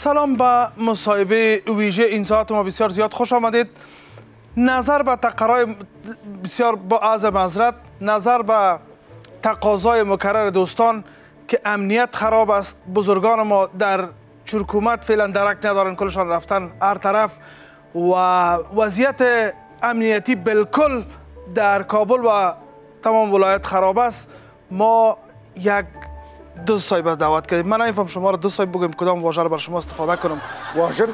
سلام به مصاحبه ویژه این ساعت ما بسیار زیاد خوش آمدید. نظر به تقرای بسیار با از معذرت نظر به تقاضای مکرر دوستان که امنیت خراب است. بزرگان ما در چرکومت فعلا درک ندارن کلشان رفتن هر طرف و وضعیت امنیتی بالکل در کابل و تمام ولایت خراب است. ما یک دو صاحب دعوت کردیم من نمیفهم شما رو دو صاحب بگیم کدام واژه رو بر شما استفاده کنم. واژه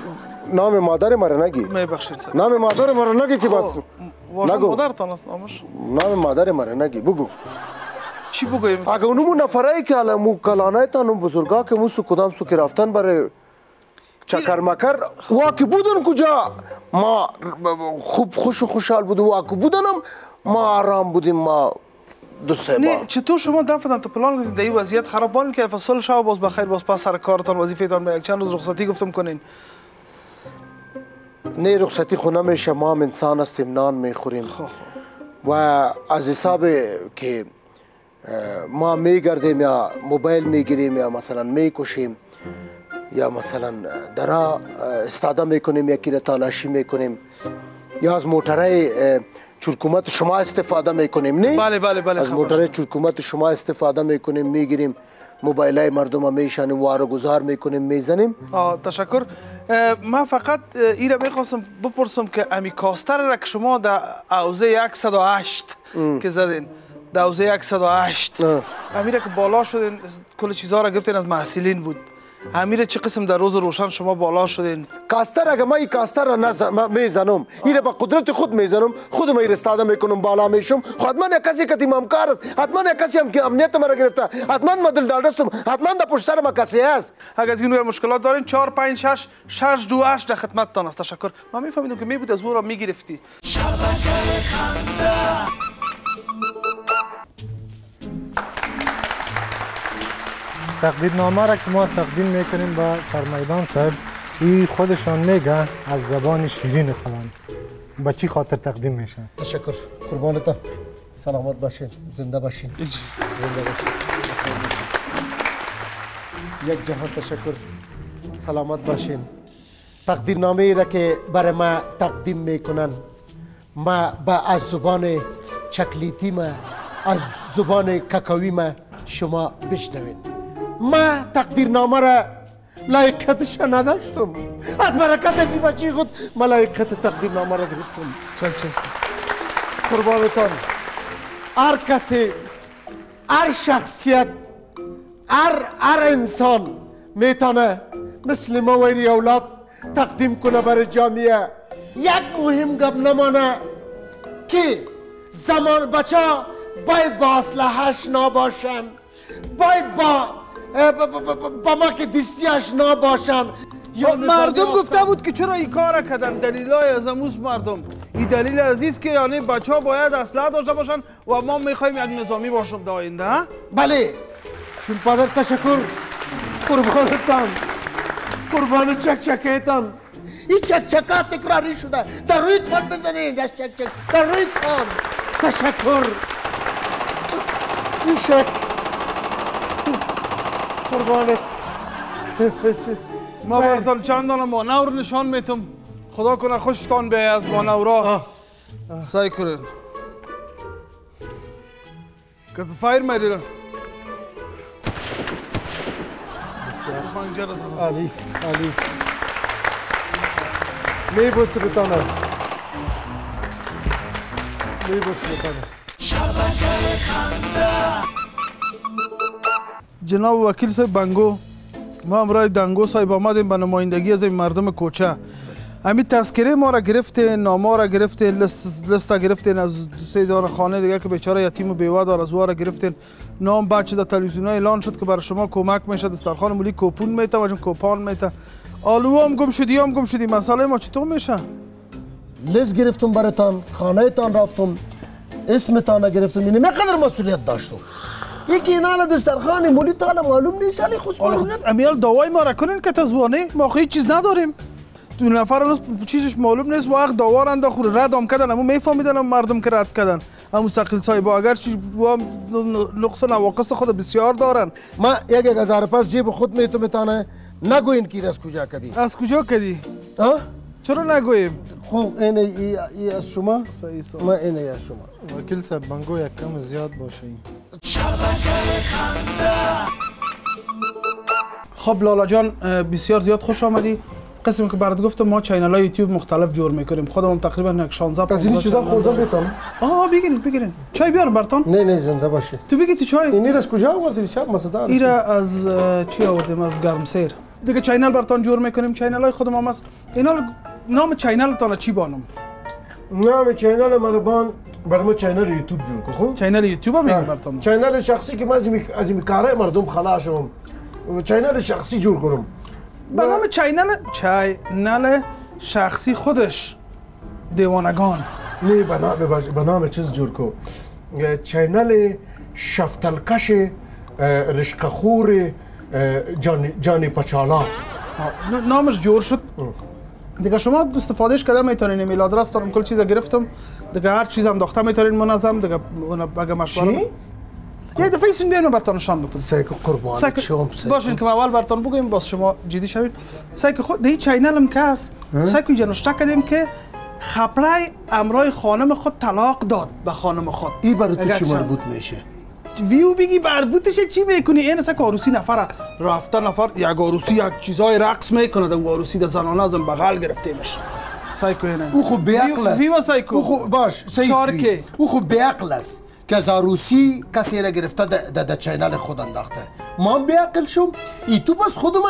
نام مادر مرا نگی. میبخشید نام مادر مرا نگی که بس. واژه نگو. مادرتان است نامش. نام مادر مرا نگی. بگو. چی بگویم؟ اگه اونمو نفرایی که الان مو کلانه تان اون بزرگا که مو سو کدام سو که رفتن برای چکر مکر واکی بودن کجا؟ ما خوب خوش و خوشحال بودیم واکی بودنم ما آرام بودیم ما دو سه نه با چطور شما دفتن تو پلان در این وضعیت خراب بانید که فصل شب باز بخیر باز پس سر کارتان وظیفهتان به یک چند روز رخصتی گفتم کنین. نه رخصتی خونه میشه ما هم انسان هستیم نان می‌خوریم خب خب. و از حساب که ما میگردیم یا موبایل می‌گیریم یا مثلا می‌کشیم یا مثلا درا استاده می‌کنیم یکی را تالاشی می‌کنیم یا از موترهای اه، چرکومت شما استفاده می‌کنیم نه؟ بله بله بله از خبر موترهای چرکومت شما استفاده می‌کنیم می‌گیریم. موبایل های مردم ها میشنیم وارو گذار می‌کنیم می‌زنیم. آه تشکر. من فقط این را می‌خواستم بپرسم که امی کاستر را که شما در اوزه 108 که زدین در اوزه 108 اه. امی را که بالا شدین کل چیزها را گرفتین از محصلین بود. امیر چه قسم در روز روشن شما بالا شدین؟ کاستر اگه ما این کاستر را نز... ما- می‌زنم این را به قدرت خود می‌زنم خود ما استاده می‌کنم بالا میشم. خب حتما یک کسی که امکار است حتما یک کسی هم که امنیت مرا گرفته حتما ما دل دادستم حتما در پشت سر ما کسی است اگر از این مشکلات دارین 4 5 6 6 2 8 در خدمتتان است. تشکر. من میفهمیدم که میبود از او را می‌گرفتی. تقدیرنامه را که ما تقدیم می‌کنیم به سرمیدان صاحب این خودشان میگه از زبان شیرین خودم به چی خاطر تقدیم میشه؟ تشکر. قربانتان سلامت باشین. زنده باشین. زنده باشین. یک جهان تشکر. سلامت باشین. تقدیرنامه ای را که برای ما تقدیم می‌کنن ما با از زبان چکلیتی ما از زبان ککاوی ما شما بشنوید ما تقدیرنامه را لایقتش نداشتم. از برکت بچه خود ما لایقت تقدیرنامه را گرفتم. چل چل. قربانتان. هر کسی هر شخصیت هر هر انسان می‌تونه مثل ما ویری اولاد تقدیم کنه برای جامعه. یک مهم گپ نمانه که زمان بچه باید با اسلحه اشنا باشن باید با با- ما که دستی اشنا باشن. یا مردم گفته بود که چرا این کار کردن دلیلای از اموز مردم. این دلیل عزیز که یعنی بچه ها باید اسلحه داشته باشن و ما می‌خوایم یک نظامی باشم در آینده ها؟ بله. چون پدر تشکر. قربانتان. قربان چک چکیتان این چک چکا تکراری شده. در روی تان بزنید از چک چک در روی تان. تشکر. این شک قربانت. ما براتان چند دانه مانور نشان میتم. خدا کنه خوشتان به از مانورا سعی کنین. که فایر میریدن پنجره زدن. آلیس آلیس می بوس بتانه می بوس بتانه جناب وکیل صاحب بنگو ما امرای دنگو صاحب آمدیم به نمایندگی از این مردم کوچه. امی تذکره ما را گرفتین نامه را گرفتین لست, لست گرفتین از سه دار خانه دیگه که بیچاره یتیم و بیوه دار از را گرفتین. نام بچه در تلویزیون اعلان شد که برای شما کمک میشه دسترخوان مولی کوپون میته و کوپان میته آلو هم گم شدی هم گم شدی. مسئله ما چطور میشه؟ لز گرفتم براتان خانه تان رفتم اسمتان گرفتم. یعنی من قدر مسئولیت داشتم. یکی اینا دسترخوان مولی تالا معلوم نیست علی خود معلوم امیال دعوای ما را کنین که تزوانه ما خیلی چیز نداریم. دو نفر هنوز چیزش معلوم نیست و حق داوار انداخت رد هم کردن همون میفهمیدن هم مردم که رد کردن. هم مستقل صاحب اگر چی نقص و نواقص خود بسیار دارن. ما یک یک هزار پس جیب خود میتو میتانه نگوین که از کجا کردی از کجا کدی؟ ها؟ چرا نگوییم خوب این ای, ای از شما. ما این ای از شما. وکیل صاحب بنگو یک کم زیاد باشه خب لالا جان بسیار زیاد خوش آمدی. قسمی که برات گفتم ما channel های یوتیوب مختلف جور می‌کنیم. خودم تقریبا یک 16 از این 15 چیزا دارم. بیتم آه بگیرین بگیرین چای بیارم برتان نه نه زنده باشه. تو بگی تو چای. اینی را از کجا آوردی؟ بسیار مزه‌دار ایرا از چی آوردیم؟ از گرمسیر. دیگه channel برتان جور می‌کنیم. channel های خودم هم هست. اینا رو- نام channel تان چی بانم؟ نام channel مربان بر ما channel یوتیوب جور که خوب؟ channel یوتیوب هم برتان channel شخصی که من از این- کارهای مردم خلاصم channel شخصی جور کنم. به نام channel channel شخصی خودش دیوانگان. نه به نام به نام چیز جور کو. چینل شفتلکش رشقخور جان جانی پچالا. نامش جور شد. دیگه شما استفادهش کرده می‌تونین ایمیل آدرس دارم کل چیز گرفتم. دیگه هر چیز انداخته می‌تونین منظم دیگه اون اگه مشوره چی؟ یه دفعه ایسین بیاین و برتان نشان بدم. سیکو قربان شوم کن- باشین که اول برتان بگویم باز شما جدی شوید. سعی که خود دی چینل هم که هست. سعی کن اینجا نوشته کردیم که خبرای امرای خانم خود طلاق داد به خانم خود. ای برای تو چی مربوط میشه؟ ویو بگی مربوطش چی می‌کنی؟ این اصلا که عروسی نفر رفته نفر یک عروسی یک چیزای رقص می‌کنه در عروسی در زنانه از اون بغل سعی کن اینه. او خوب به عقل است. ویو سعی کن او خوب باش که. او خوب به عقل است. که از روسی کسی را گرفته در چینل خود انداخته. ما عقل شم ای تو بس خودم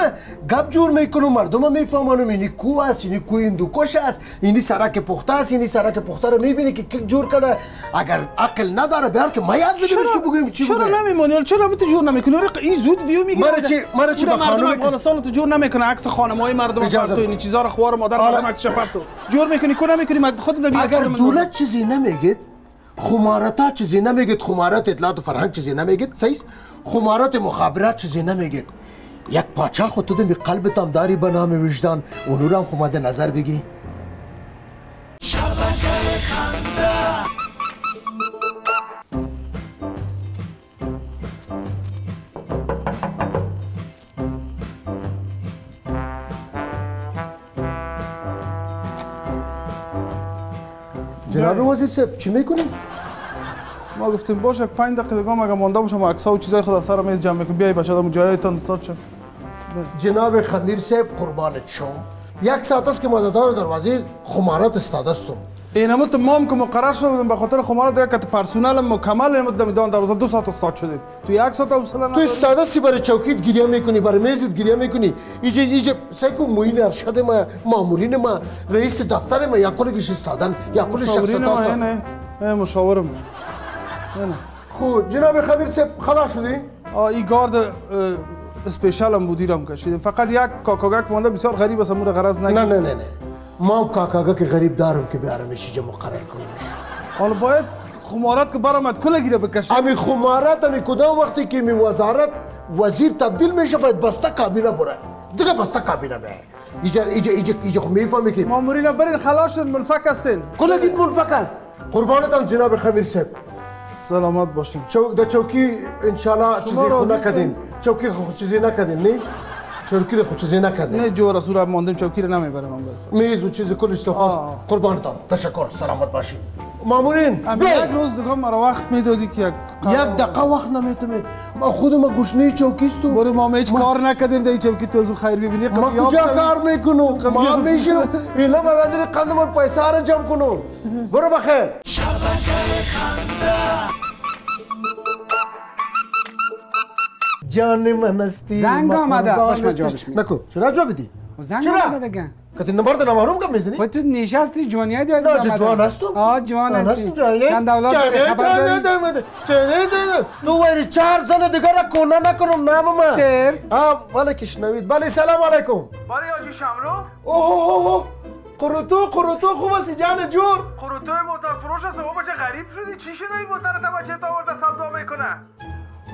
گپ جور می‌کنم مردم میفهمانم اینی کو است اینی کو هندوکش است اینی سرک پخته است اینی سرک پخته رو می‌بینی که کی جور کرده اگر عقل نداره بیار که ما یاد بدیمش که بگویم چی چرا نمیمونی چرا تو جور نمی‌کنی این زود ویو می‌گیره. مرا چی- مرا چی به خانم- افغانستان تو جور نمی‌کنه عکس خانمای مردم تو. این چیزا رو خوار مادر مردم عکس شپر تو جور می‌کنی؟ کو نمی‌کنی؟ خود ببین اگر دولت چیزی نمیگید خمارتا چیزی نمیگید خمارات اطلاعات و فرهنگ چیزی نمیگید صحیح خمارات مخابرات چیزی نمیگید. یک پاچا خود تو دمی قلب هم داری به نام وجدان. اونو هم نظر بگی. جناب وزیر چی می‌کنیم؟ ما گفتیم باشه 5 دقیقه دیگه اگه مونده باشم عکس‌ها و چیزای خود از سر میز جمع کنیم بیای بچه‌ها دم جایتون استاد شد جناب خمیر صاحب قربانت شم یک ساعت است که ما در دروازه خمارات استاده استم اینم تو مام که مقرر شدیم به خاطر خمارات دیگه که پرسونل مکمل اینم دم دان دروازه دو ساعت استاد شدیم تو یک ساعت حوصله تو استاده سی برای چوکیت گریه می‌کنی برای میزت گریه می‌کنی. ایجا ایجا سیکو موین ارشد ما مامورین ما رئیس دفتر ما یا کلگش استادن یا کل شخص این مشاورم. خب جناب خبیر صاحب خلاص شدی؟ آه این گارد اسپیشال هم بودیرم کشیدیم فقط یک کاکاگک مونده بسیار غریب است امور غرض نه نگیر نه نه نه. هم کاکاگا که غریب دارم که بیارمش اینجا مقرر کنیمش حالا باید خمارات که برآمد کل گیره بکشه. امی خمارات امی کدام وقتی که می وزارت وزیر تبدیل میشه باید بسته کابینه بره. دیگه بسته کابینه به ایجا ایجا ایجا ایجا خب می‌فهمی که مامورین برین خلاص منفک هستین. کلگید منفق است قربانتان جناب خمیر صاحب. سلامت باشین. چو در چوکی انشالله چیزی خو راضی نکردین چوکی خو چیزی نکردین نه چوکی خو چیزی نکردین نه جور از او ماندیم چوکی رو نمی‌برم من میز و چیز کلش صفاست. قربانتان تشکر. سلامت باشین مامورین. یک روز دیگه مرا وقت می‌دادی که یک یک دقیقه وقت نمی‌تونید ما خودم گوشنه چوکیستو برو ما هیچ کار نکردیم در چوکی تو خیر ببینی ما کجا. کار می‌کنم؟ ما میشینم اینا ما بدر قدم پیسه را جمع کنم. برو بخیر. جان من استی زنگ آمده. باش من جوابش میدم. نکن چرا جواب بدی؟ زنگ چرا؟ آمده دیگه. کتی نمبر در نمارم کم می‌زنی؟ خود تو نشستی جوانیای دیدی نه چه جوان هستم. آه جوان هستی. چند اولاد داری خبر داری؟ تو ویری چهار زن دیگر را کنه نکنم نام من خیر. آه بله کشنوید. بله سلام علیکم. بله آجی شمرو. اوه قروتو قروتو خوب هستی جان جور. خروتوی موتر فروش است بابا چه غریب شدی. چی شده این موتر تا بچه تا آورده؟ سودا می‌کنه.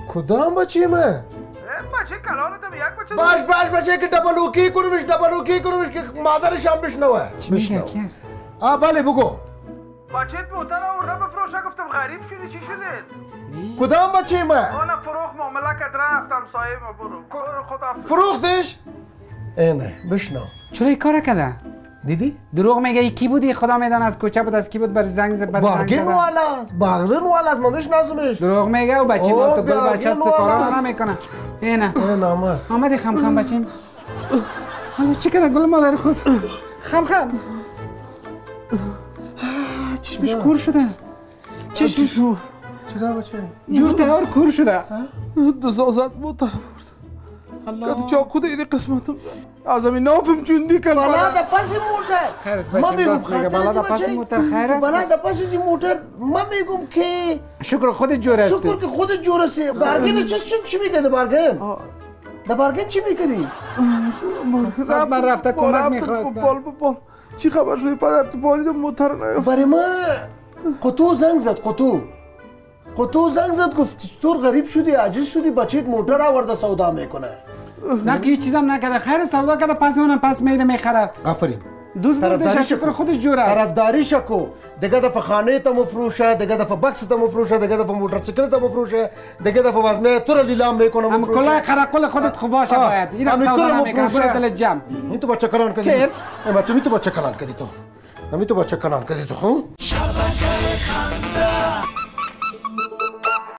کدام بچه ما بچه کلانت هم یک بچه باش باش بچه که دبل اوکی کنمش دبل اوکی کنمش که مادرش هم بشنوه. چی میگه؟ کی هست؟ آه بله بگو. بچه موتر آورده بفروشه گفتم غریب شدی چی شده؟ کدام بچه ما آنه فروخ معامله کرد رفتم سایه ما برو. برو خدا فروختش؟ اینه بشنو. چرا این کار کرده دیدی؟ دروغ میگه. کی بودی؟ خدا میدان از کوچه بود از کی بود؟ بر زنگ زد بر زنگ بارگین. والا بارگین والا از ما بشناسمش دروغ میگه و بچه ما تو گل بچه است کارا. نمی‌کنه اینه این آمد آمدی خم خم بچه. حالا چی کرده گل مادر خود؟ خم خم. چشمش کور شده. چشمش چرا بچه؟ جور تهار کور شده. دزازت موتر برد الله. کتی چاکو قسمتم؟ ده پس موتر است ما بچه میگم راست میگه خاطر بالا از دا پس بچه. موتر خیر بالا است ده پس از این موتر ما میگم که شکر خود جور است شکر که خودت جور است بارگین چی چی چی میگه ده بارگین ده بارگین چی می‌کنی من رفته کمک می‌خواستم. بپال بپال چی خبر شدی پدر تو بالیدم موتر نیافت برای ما قطو زنگ زد قطو قطو زنگ زد گفت چطور غریب شدی عجیز شدی بچیت موتر آورده سودا می‌کنه نه که هیچ چیزم نکرده. خیر سودا کرده پس اونم پس میره می‌خره آفرین. دوست بردش شکر. خودش جور است. طرفداری شکو. دیگه دفعه خانه تا مفروشه دیگه دفعه بکس تا مفروشه دیگه دفعه موتورسیکل تا مفروشه دیگه دفعه باز می تو را لیلام می‌کنه مفروشه. قرقل خودت خوب باشه. باید. این سودا نمی‌کنه. برو دل جمع. این تو بچه کلان کدی چیر؟ ای بچه می تو بچه کلان کدی تو؟ همین تو بچه کلان کدی تو؟ خب؟ شبکه خنده.